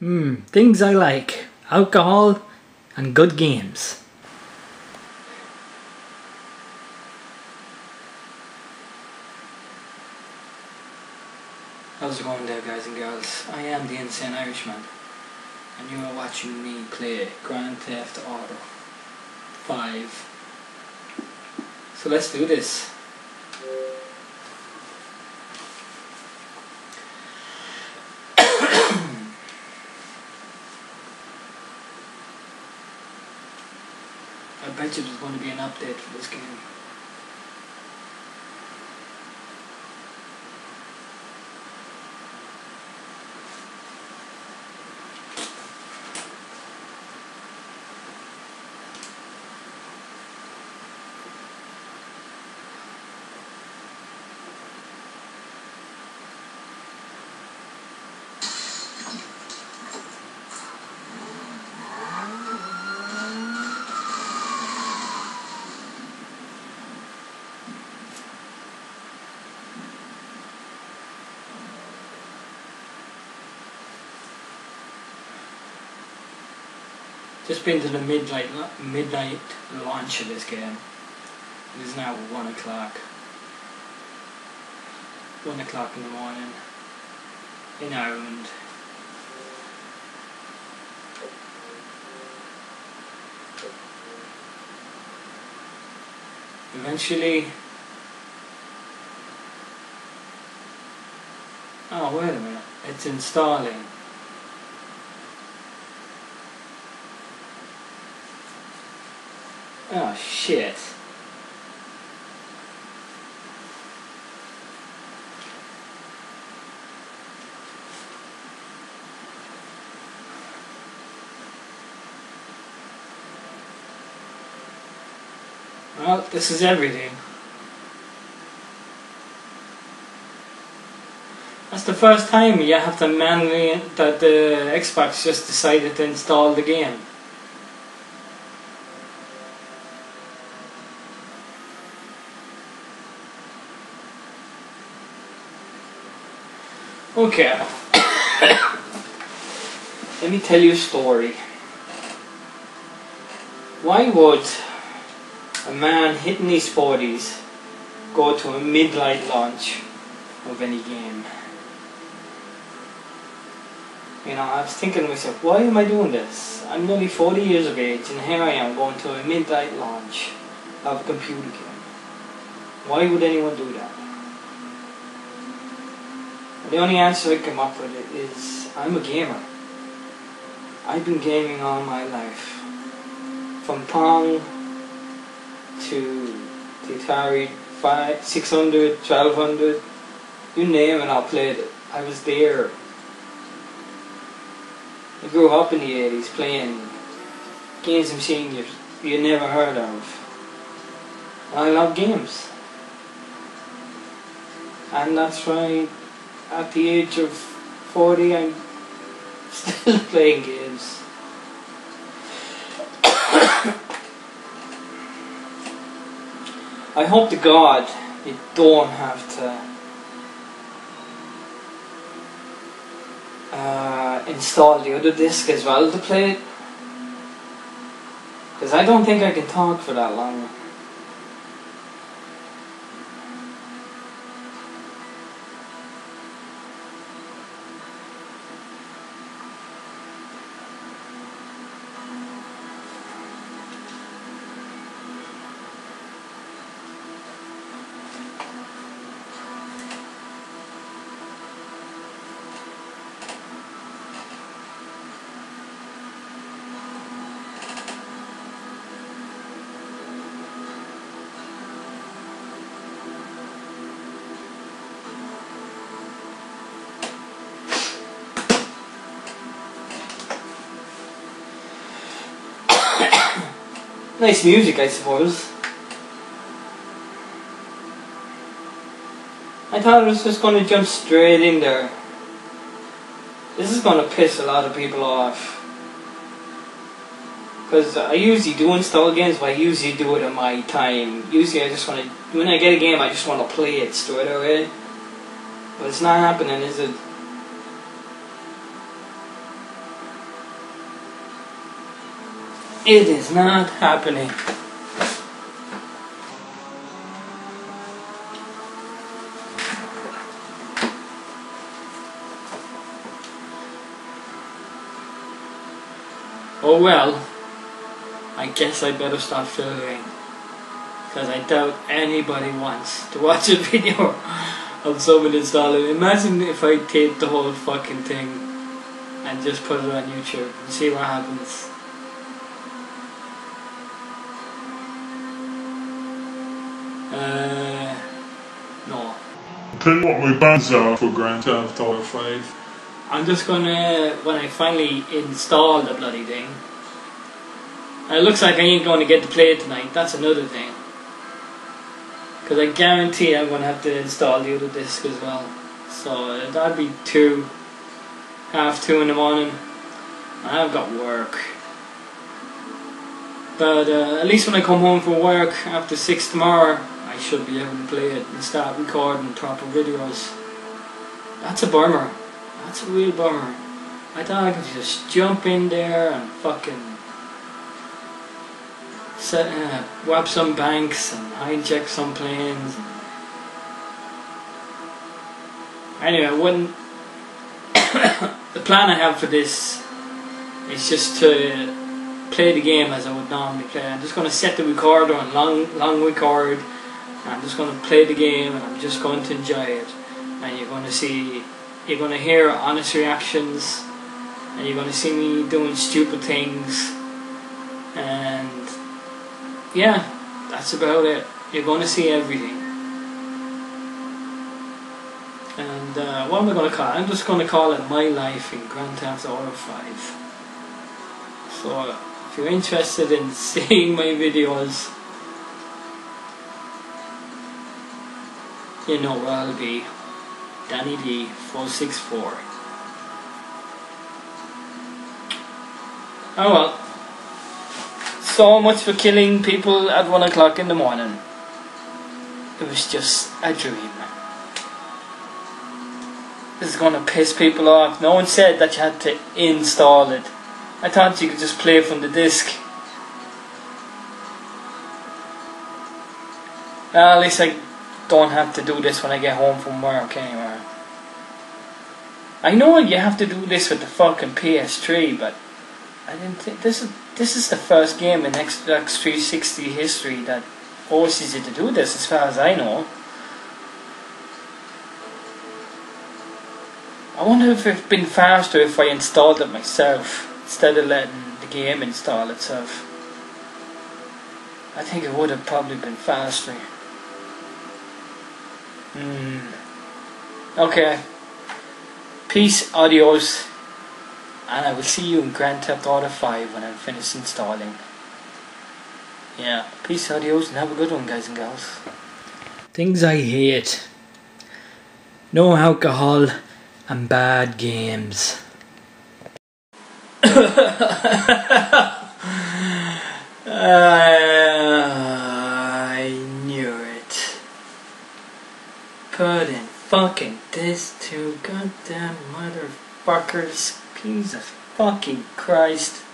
Hmm, things I like. Alcohol and good games. How's it going there guys and girls? I am the Insane Irishman and you are watching me play Grand Theft Auto 5. So let's do this. I bet you there's going to be an update for this game. Just been to the midnight midnight launch of this game. It is now one o'clock. One o'clock in the morning in Ireland. Eventually Oh wait a minute, it's installing. Oh shit. Well, this is everything. That's the first time you have to manually that the Xbox just decided to install the game. Okay. Let me tell you a story. Why would a man hitting his 40s go to a midnight launch of any game? You know, I was thinking to myself, why am I doing this? I'm nearly 40 years of age and here I am going to a midnight launch of a computer game. Why would anyone do that? The only answer I come up with it is I'm a gamer. I've been gaming all my life. From Pong to the Atari 5, 600, 1200, you name it, I played it. I was there. I grew up in the 80s playing games and machine you, you never heard of. I love games. And that's why at the age of 40 I'm still playing games. I hope to God you don't have to uh, install the other disc as well to play it. Because I don't think I can talk for that long. Nice music, I suppose. I thought it was just going to jump straight in there. This is going to piss a lot of people off. Because I usually do install games, but I usually do it in my time. Usually I just want to, when I get a game, I just want to play it straight away. But it's not happening, is it? It is not happening. Oh well, I guess I better start filming. Because I doubt anybody wants to watch a video of someone installing. Imagine if I taped the whole fucking thing and just put it on YouTube and see what happens. Uh, no. You what my plans are for Grand Theft Auto 5. I'm just gonna, when I finally install the bloody thing, and it looks like I ain't going to get to play it tonight, that's another thing. Because I guarantee I'm to have to install the other disc as well. So that'd be two, half two in the morning. I've got work. But uh, at least when I come home from work after six tomorrow, I should be able to play it and start recording proper videos. That's a bummer. That's a real bummer. I thought I could just jump in there and fucking set, uh, rob some banks and hijack some planes. Anyway, when the plan I have for this is just to play the game as I would normally play. I'm just going to set the recorder on long, long record. I'm just going to play the game and I'm just going to enjoy it. And you're going to see you're going to hear honest reactions and you're going to see me doing stupid things and yeah that's about it you're going to see everything and uh, what am I going to call it? I'm just going to call it My Life in Grand Theft Auto 5 so if you're interested in seeing my videos you know where I'll be Danny D 464. Oh well. So much for killing people at 1 o'clock in the morning. It was just a dream. This is gonna piss people off. No one said that you had to install it. I thought you could just play from the disc. At least I don't have to do this when I get home from work anyway. I know you have to do this with the fucking PS3, but I didn't think this is this is the first game in Xbox 360 history that forces you to do this, as far as I know. I wonder if it'd been faster if I installed it myself instead of letting the game install itself. I think it would have probably been faster. Hmm. Okay. Peace, adios, and I will see you in Grand Theft Auto 5 when I'm finished installing. Yeah, peace, adios, and have a good one, guys and gals. Things I hate. No alcohol and bad games. I knew it. Put in fucking this goddamn motherfuckers. Jesus fucking Christ.